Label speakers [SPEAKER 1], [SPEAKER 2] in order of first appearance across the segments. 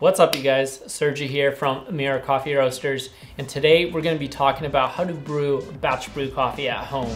[SPEAKER 1] What's up you guys? Sergi here from Mirror Coffee Roasters and today we're going to be talking about how to brew batch brew coffee at home.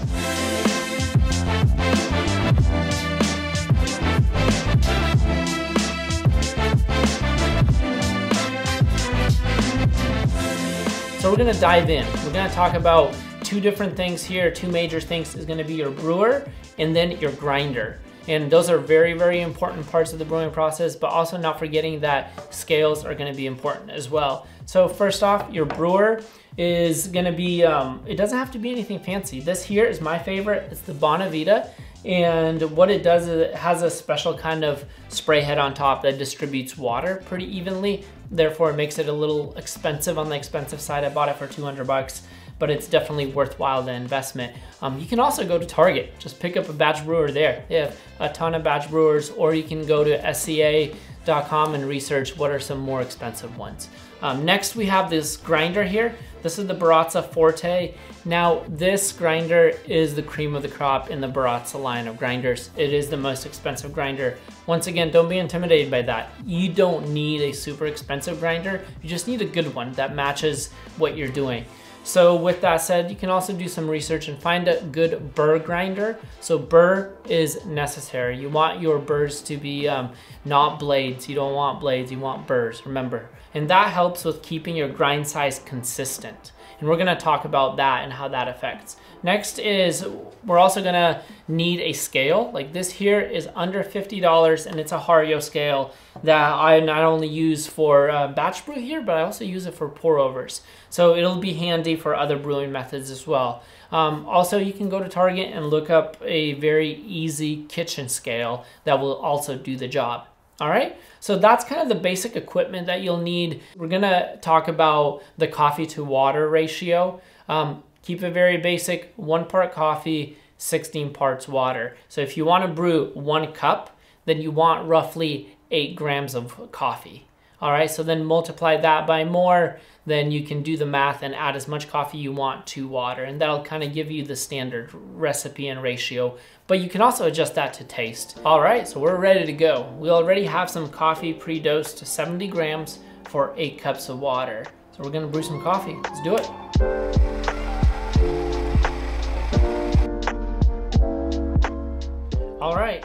[SPEAKER 1] So we're going to dive in. We're going to talk about two different things here. Two major things is going to be your brewer and then your grinder. And those are very, very important parts of the brewing process, but also not forgetting that scales are gonna be important as well. So first off, your brewer is gonna be, um, it doesn't have to be anything fancy. This here is my favorite, it's the Bonavita. And what it does is it has a special kind of spray head on top that distributes water pretty evenly. Therefore, it makes it a little expensive on the expensive side. I bought it for 200 bucks but it's definitely worthwhile the investment. Um, you can also go to Target, just pick up a batch brewer there. They have a ton of batch brewers, or you can go to SCA.com and research what are some more expensive ones. Um, next, we have this grinder here. This is the Baratza Forte. Now, this grinder is the cream of the crop in the Baratza line of grinders. It is the most expensive grinder. Once again, don't be intimidated by that. You don't need a super expensive grinder. You just need a good one that matches what you're doing. So with that said, you can also do some research and find a good burr grinder. So burr is necessary. You want your burrs to be um, not blades. You don't want blades, you want burrs, remember. And that helps with keeping your grind size consistent. And we're gonna talk about that and how that affects. Next is, we're also gonna need a scale. Like this here is under $50 and it's a Hario scale that I not only use for uh, batch brew here, but I also use it for pour overs. So it'll be handy for other brewing methods as well. Um, also, you can go to Target and look up a very easy kitchen scale that will also do the job. All right, so that's kind of the basic equipment that you'll need. We're gonna talk about the coffee to water ratio. Um, keep it very basic, one part coffee, 16 parts water. So if you wanna brew one cup, then you want roughly eight grams of coffee. All right, so then multiply that by more, then you can do the math and add as much coffee you want to water. And that'll kind of give you the standard recipe and ratio, but you can also adjust that to taste. All right, so we're ready to go. We already have some coffee pre-dosed to 70 grams for eight cups of water. So we're gonna brew some coffee, let's do it.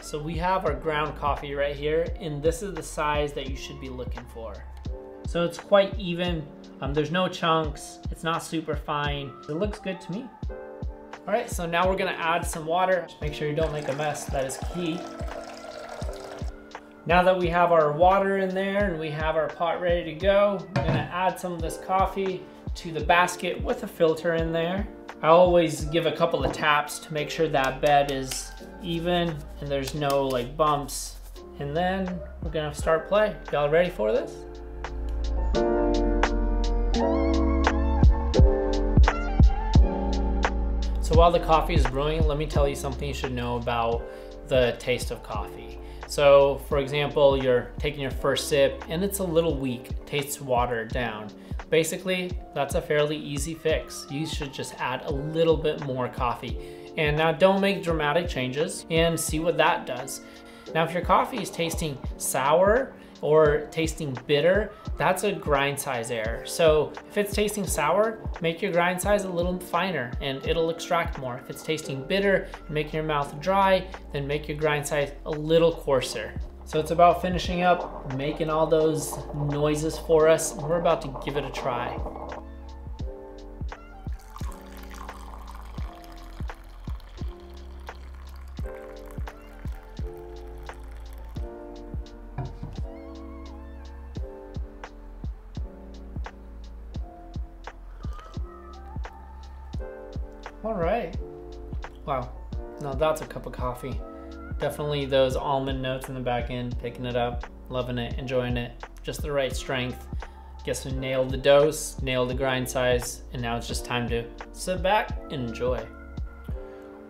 [SPEAKER 1] So we have our ground coffee right here, and this is the size that you should be looking for. So it's quite even, um, there's no chunks, it's not super fine. It looks good to me. All right, so now we're gonna add some water. Just make sure you don't make a mess, that is key. Now that we have our water in there and we have our pot ready to go, I'm gonna add some of this coffee to the basket with a filter in there. I always give a couple of taps to make sure that bed is even and there's no like bumps. And then we're gonna start play. Y'all ready for this? So while the coffee is brewing, let me tell you something you should know about the taste of coffee. So for example, you're taking your first sip and it's a little weak, tastes watered down. Basically, that's a fairly easy fix. You should just add a little bit more coffee. And now don't make dramatic changes and see what that does. Now, if your coffee is tasting sour or tasting bitter, that's a grind size error. So if it's tasting sour, make your grind size a little finer and it'll extract more. If it's tasting bitter and making your mouth dry, then make your grind size a little coarser. So it's about finishing up, making all those noises for us, and we're about to give it a try. All right. Wow. Now that's a cup of coffee. Definitely those almond notes in the back end, picking it up, loving it, enjoying it. Just the right strength. Guess we nailed the dose, nailed the grind size, and now it's just time to sit back and enjoy.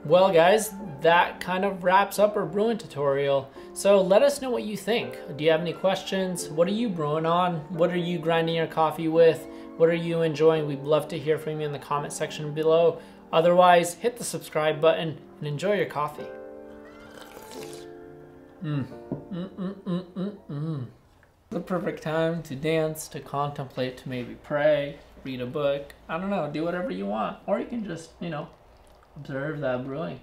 [SPEAKER 1] Well guys, that kind of wraps up our brewing tutorial. So let us know what you think. Do you have any questions? What are you brewing on? What are you grinding your coffee with? What are you enjoying? We'd love to hear from you in the comment section below. Otherwise, hit the subscribe button and enjoy your coffee. Mm. Mm, mm, mm, mm, mm. The perfect time to dance, to contemplate, to maybe pray, read a book. I don't know, do whatever you want. Or you can just, you know, observe that brewing.